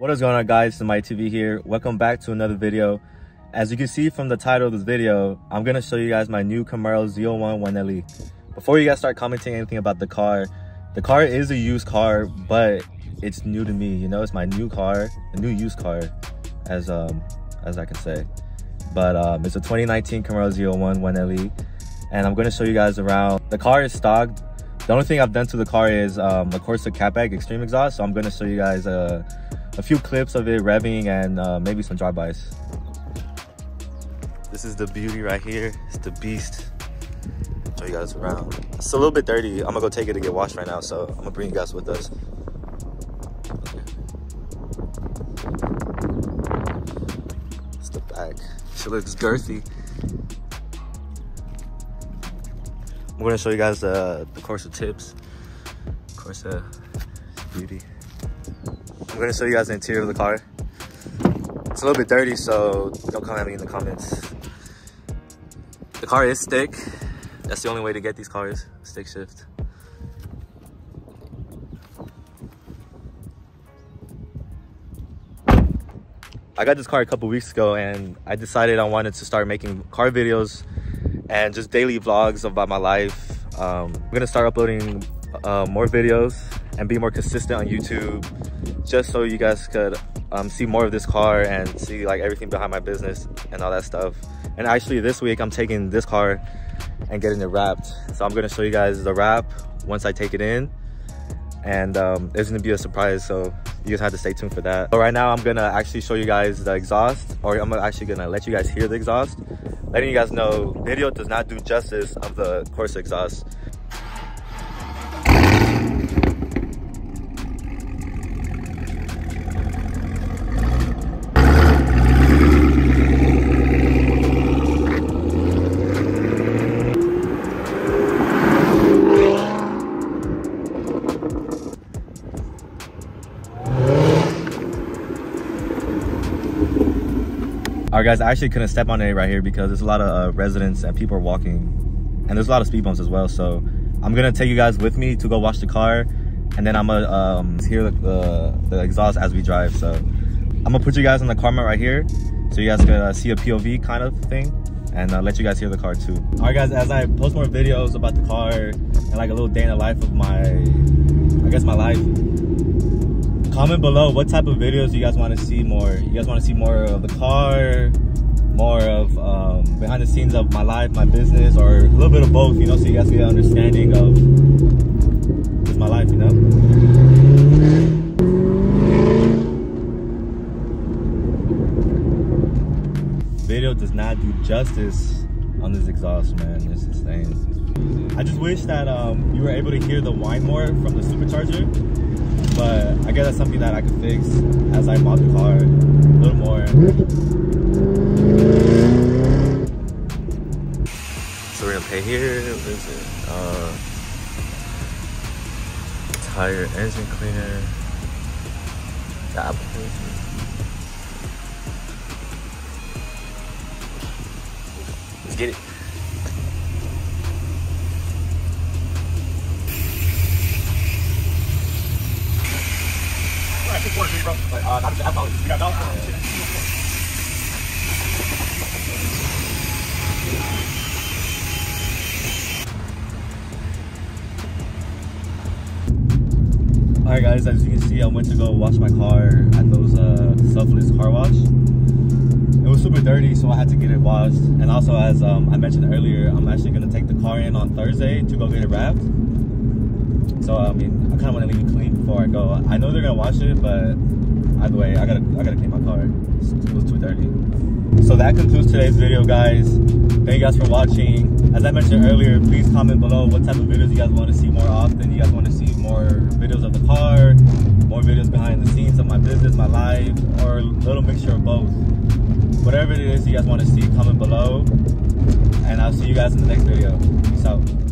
What is going on guys, it's my TV here. Welcome back to another video. As you can see from the title of this video, I'm gonna show you guys my new Camaro ZL1 1LE. Before you guys start commenting anything about the car, the car is a used car, but it's new to me. You know, it's my new car, a new used car, as um as I can say. But um, it's a 2019 Camaro ZL1 1LE, and I'm gonna show you guys around. The car is stocked. The only thing I've done to the car is um, of course, the Catback Extreme Exhaust, so I'm gonna show you guys uh, a few clips of it revving and uh, maybe some drive-bys. This is the beauty right here. It's the beast. Show you guys around. It's a little bit dirty. I'm gonna go take it to get washed right now, so I'm gonna bring you guys with us. It's the back. She looks girthy. I'm gonna show you guys the, the Corsa tips. Corsa beauty. I'm gonna show you guys the interior of the car. It's a little bit dirty, so don't come at me in the comments. The car is stick. That's the only way to get these cars, stick shift. I got this car a couple weeks ago and I decided I wanted to start making car videos and just daily vlogs about my life. Um, I'm gonna start uploading uh, more videos and be more consistent on YouTube just so you guys could um, see more of this car and see like everything behind my business and all that stuff. And actually this week I'm taking this car and getting it wrapped. So I'm gonna show you guys the wrap once I take it in and um, it's gonna be a surprise. So you guys have to stay tuned for that. But right now I'm gonna actually show you guys the exhaust or I'm actually gonna let you guys hear the exhaust. Letting you guys know video does not do justice of the Corsa exhaust. Right, guys, I actually couldn't step on it right here because there's a lot of uh, residents and people are walking and there's a lot of speed bumps as well. So I'm gonna take you guys with me to go wash the car and then I'm gonna um, hear the, the, the, exhaust as we drive. So I'm gonna put you guys on the car right here so you guys can uh, see a POV kind of thing and uh, let you guys hear the car too. All right, guys, as I post more videos about the car and like a little day in the life of my, I guess my life, comment below what type of videos you guys want to see more. You guys want to see more of the car more of um, behind the scenes of my life my business or a little bit of both you know so you guys get an understanding of just my life you know? Video does not do justice on this exhaust man. It's insane. I just wish that um, you were able to hear the whine more from the supercharger but I guess that's something that I can fix as I mod the car a little more. So we're gonna pay here. What is it? Uh, tire engine cleaner. The application. Let's get it. But, not a We got Alright guys, as you can see, I went to go wash my car at those uh, selfless car wash. It was super dirty, so I had to get it washed. And also, as um, I mentioned earlier, I'm actually going to take the car in on Thursday to go get it wrapped. So, I mean, I kind of want to leave it clean before I go. I know they're going to wash it, but either way, I gotta, I gotta clean my car. It was too dirty. So that concludes today's video, guys. Thank you guys for watching. As I mentioned earlier, please comment below what type of videos you guys want to see more often. You guys want to see more videos of the car, more videos behind the scenes of my business, my life, or a little mixture of both. Whatever it is you guys want to see, comment below. And I'll see you guys in the next video. Peace out.